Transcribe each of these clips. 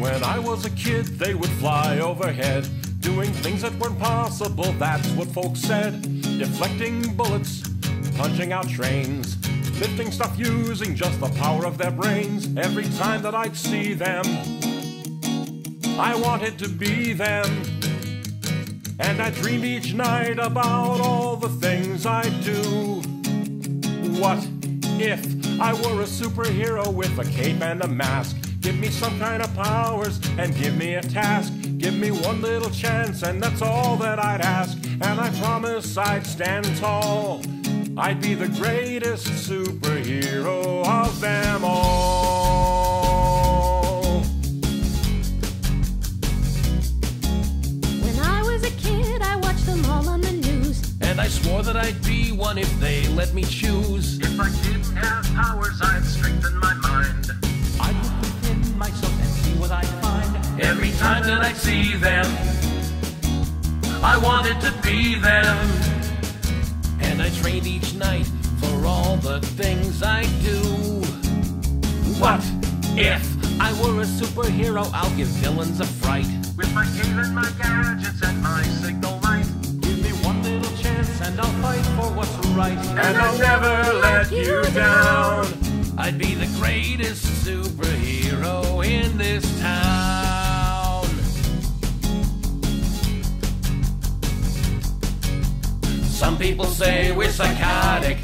When I was a kid, they would fly overhead, doing things that weren't possible, that's what folks said. Deflecting bullets, punching out trains, lifting stuff using just the power of their brains. Every time that I'd see them, I wanted to be them. And I dreamed each night about all the things I'd do. What if I were a superhero with a cape and a mask? Give me some kind of powers and give me a task. Give me one little chance and that's all that I'd ask. And I promise I'd stand tall. I'd be the greatest superhero of them all. When I was a kid, I watched them all on the news. And I swore that I'd be one if they let me choose. If I didn't have powers, I'd strengthen my mind. I'd look within myself and see what I'd find. Every time that I see them, I wanted to be them. And I trained each night for all the things I do. What if, I were a superhero, I'll give villains a fright. with my cape and my gadgets and my signal light, Give me one little chance and I'll fight for what's right. And I'll never let you down. I'd be the greatest superhero in this town. Some people say we're psychotic,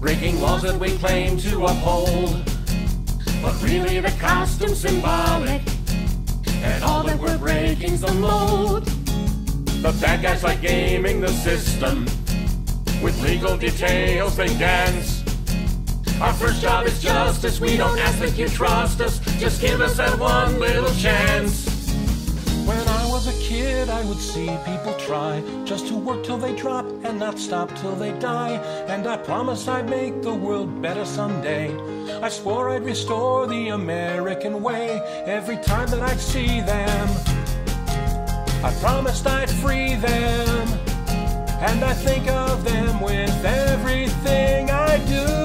breaking laws that we claim to uphold. But really, the costume's symbolic, and all that we're breaking's the mold. The bad guys like gaming the system. With legal details they dance. Our first job is justice. We don't ask that you trust us. Just give us that one little chance. When I was a kid, I would see people try just to work till they drop and not stop till they die. And I promised I'd make the world better someday. I swore I'd restore the American way every time that I'd see them. I promised I'd free them. And I think of them with everything I do.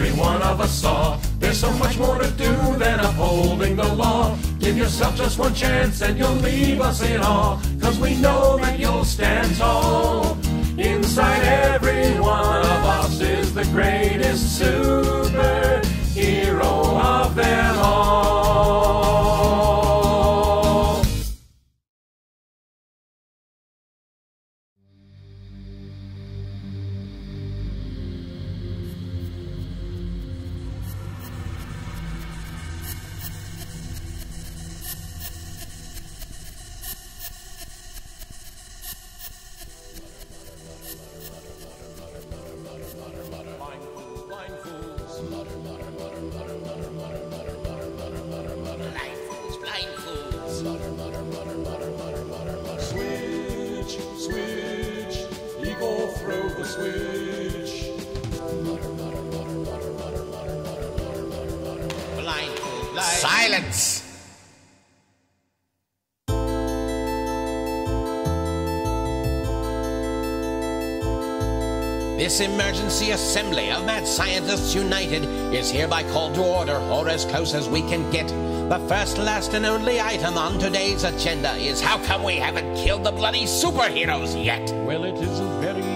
Every one of us saw. There's so much more to do than upholding the law. Give yourself just one chance and you'll leave us in awe. Cause we know that you'll stand tall. Inside every one of us is the greatest superhero of them all. Throw the switch. Silence! This emergency assembly of mad scientists united is hereby called to order, or as close as we can get. The first, last, and only item on today's agenda is how come we haven't killed the bloody superheroes yet? Well, it isn't very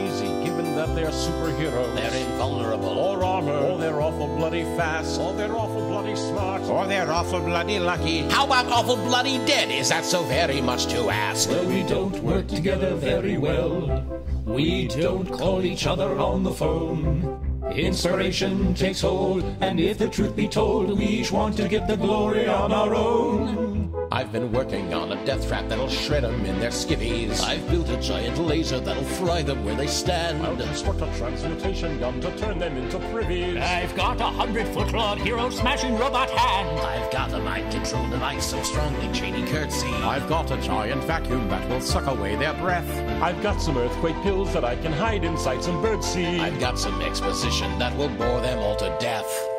easy given that they're superheroes. They're invulnerable. or armor, or they're awful bloody fast, or they're awful bloody smart. Or they're awful bloody lucky. How about awful bloody dead? Is that so very much to ask? Well, we don't work together very well. We don't call each other on the phone. Inspiration takes hold, and if the truth be told, we each want to get the glory on our own. I've been working on a death trap that'll shred them in their skivvies. I've built a giant laser that'll fry them where they stand. I'll construct a transmutation gun to turn them into privies. I've got a hundred foot clawed hero smashing robot hand. I've got a mind control device so strong they Cheney curtsy. I've got a giant vacuum that will suck away their breath. I've got some earthquake pills that I can hide inside some birdseed. I've got some exposition that will bore them all to death.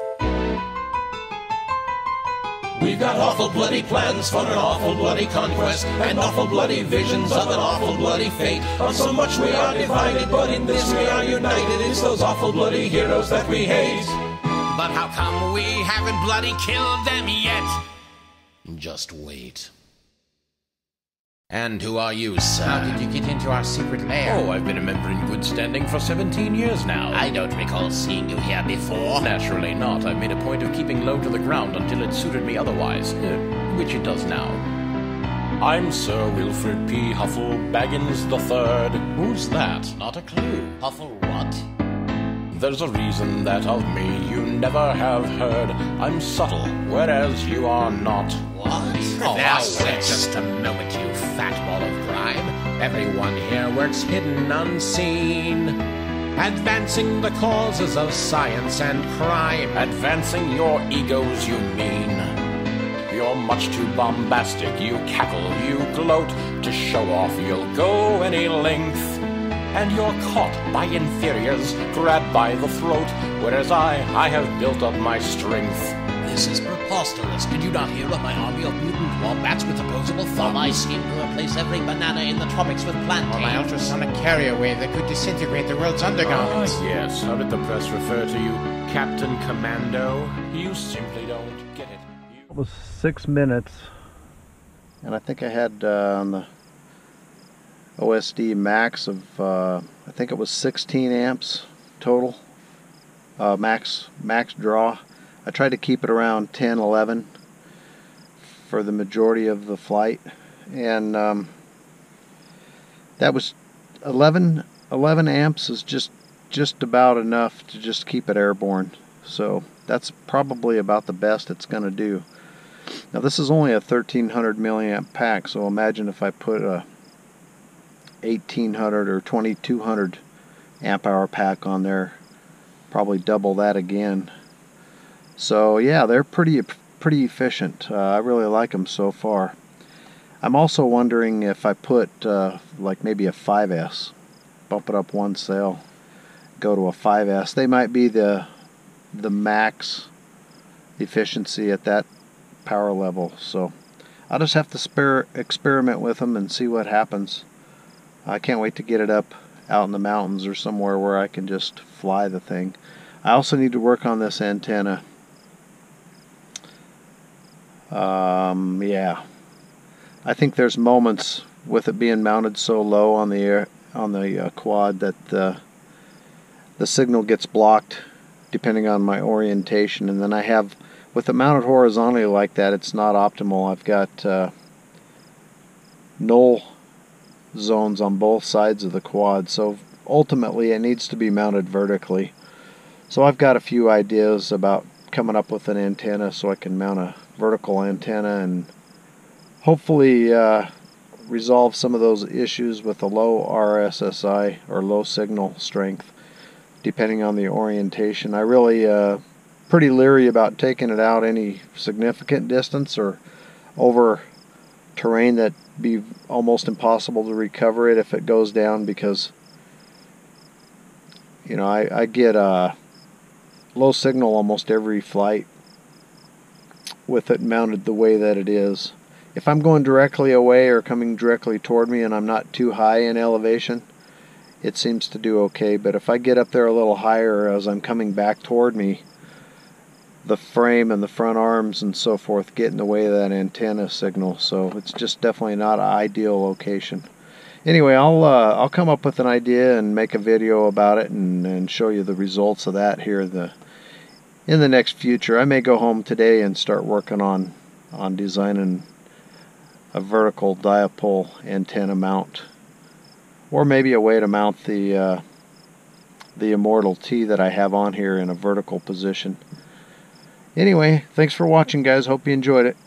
We've got awful bloody plans for an awful bloody conquest, and awful bloody visions of an awful bloody fate. On so much we are divided, but in this we are united. It's those awful bloody heroes that we hate. But how come we haven't bloody killed them yet? Just wait. And who are you, sir? How did you get into our secret lair? Oh, I've been a member in good standing for 17 years now. I don't recall seeing you here before. Naturally not. I've made a point of keeping low to the ground until it suited me otherwise, uh, which it does now. I'm Sir Wilfred P. Huffle Baggins the Third. Who's that? Not a clue. Huffle what? There's a reason that of me you never have heard. I'm subtle, whereas you are not. Oh, now, wait just a moment, you fat ball of grime. Everyone here works hidden, unseen. Advancing the causes of science and crime. Advancing your egos, you mean. You're much too bombastic. You cackle, you gloat. To show off, you'll go any length. And you're caught by inferiors, grabbed by the throat. Whereas I, I have built up my strength. This is preposterous. Did you not hear of my army of mutant wombats with opposable thumbs? I seem to replace every banana in the tropics with plantain. Or my ultrasonic carrier wave that could disintegrate the world's undergarments. Ah, yes. How did the press refer to you? Captain Commando? You simply don't get it. You... It was six minutes, and I think I had uh, on the OSD max of uh, I think it was 16 amps total uh, max max draw. I tried to keep it around 10, 11 for the majority of the flight, and um, that was 11 11 amps is just just about enough to just keep it airborne. So that's probably about the best it's going to do. Now this is only a 1300 milliamp pack, so imagine if I put a 1800 or 2200 amp hour pack on there, probably double that again. So yeah, they're pretty pretty efficient. Uh, I really like them so far. I'm also wondering if I put uh, like maybe a 5S, bump it up one cell, go to a 5S. They might be the the max efficiency at that power level. So I'll just have to spare, experiment with them and see what happens. I can't wait to get it up out in the mountains or somewhere where I can just fly the thing. I also need to work on this antenna. Um, yeah, I think there's moments with it being mounted so low on the air on the uh, quad that uh, the signal gets blocked depending on my orientation, and then I have with it mounted horizontally like that, it's not optimal. I've got uh, null zones on both sides of the quad, so ultimately it needs to be mounted vertically. So I've got a few ideas about coming up with an antenna so I can mount a vertical antenna and hopefully uh, resolve some of those issues with a low RSSI or low signal strength depending on the orientation. I really uh, pretty leery about taking it out any significant distance or over terrain that be almost impossible to recover it if it goes down because you know I, I get a low signal almost every flight with it mounted the way that it is. If I'm going directly away or coming directly toward me and I'm not too high in elevation, it seems to do okay. But if I get up there a little higher as I'm coming back toward me, the frame and the front arms and so forth get in the way of that antenna signal. So it's just definitely not an ideal location. Anyway, I'll uh, I'll come up with an idea and make a video about it and, and show you the results of that here the in the next future. I may go home today and start working on on designing a vertical dipole antenna mount or maybe a way to mount the uh, the Immortal T that I have on here in a vertical position. Anyway, thanks for watching guys. Hope you enjoyed it.